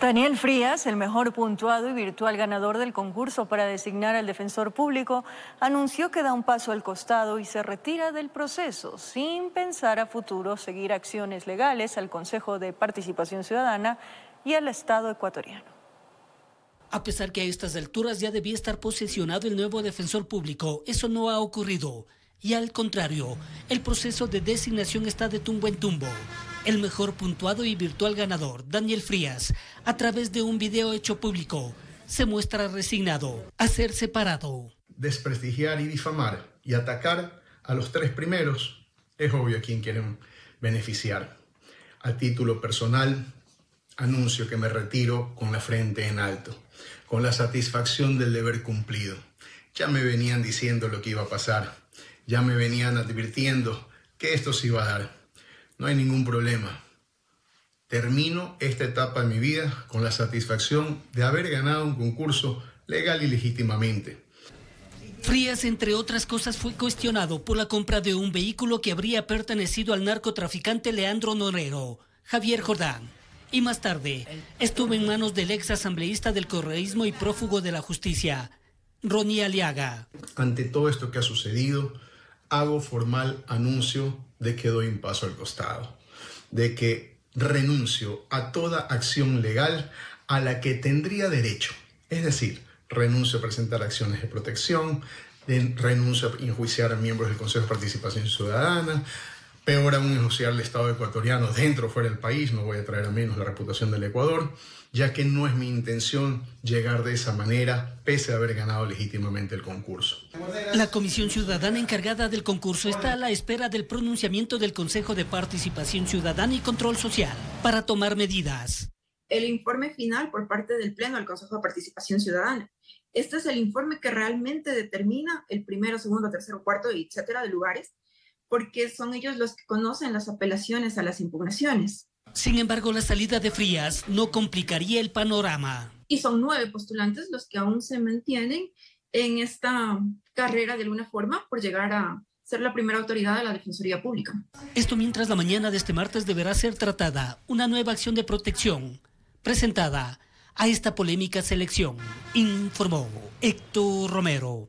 Daniel Frías, el mejor puntuado y virtual ganador del concurso para designar al defensor público, anunció que da un paso al costado y se retira del proceso, sin pensar a futuro seguir acciones legales al Consejo de Participación Ciudadana y al Estado ecuatoriano. A pesar que a estas alturas ya debía estar posesionado el nuevo defensor público, eso no ha ocurrido. Y al contrario, el proceso de designación está de tumbo en tumbo. El mejor puntuado y virtual ganador, Daniel Frías, a través de un video hecho público, se muestra resignado a ser separado. Desprestigiar y difamar y atacar a los tres primeros es obvio a quien quieren beneficiar. A título personal, anuncio que me retiro con la frente en alto, con la satisfacción del deber cumplido. Ya me venían diciendo lo que iba a pasar, ya me venían advirtiendo que esto se iba a dar no hay ningún problema. Termino esta etapa de mi vida con la satisfacción de haber ganado un concurso legal y legítimamente. Frías, entre otras cosas, fue cuestionado por la compra de un vehículo que habría pertenecido al narcotraficante Leandro Norero, Javier Jordán. Y más tarde, estuvo en manos del ex asambleísta del correísmo y prófugo de la justicia, Ronnie Aliaga. Ante todo esto que ha sucedido, hago formal anuncio de que doy un paso al costado, de que renuncio a toda acción legal a la que tendría derecho. Es decir, renuncio a presentar acciones de protección, renuncio a enjuiciar a miembros del Consejo de Participación Ciudadana, peor aún enjuiciar al Estado ecuatoriano dentro o fuera del país, no voy a traer a menos la reputación del Ecuador ya que no es mi intención llegar de esa manera, pese a haber ganado legítimamente el concurso. La Comisión Ciudadana encargada del concurso está a la espera del pronunciamiento del Consejo de Participación Ciudadana y Control Social para tomar medidas. El informe final por parte del Pleno del Consejo de Participación Ciudadana. Este es el informe que realmente determina el primero, segundo, tercero, cuarto, etcétera, de lugares, porque son ellos los que conocen las apelaciones a las impugnaciones. Sin embargo, la salida de Frías no complicaría el panorama. Y son nueve postulantes los que aún se mantienen en esta carrera de alguna forma por llegar a ser la primera autoridad de la Defensoría Pública. Esto mientras la mañana de este martes deberá ser tratada una nueva acción de protección presentada a esta polémica selección, informó Héctor Romero.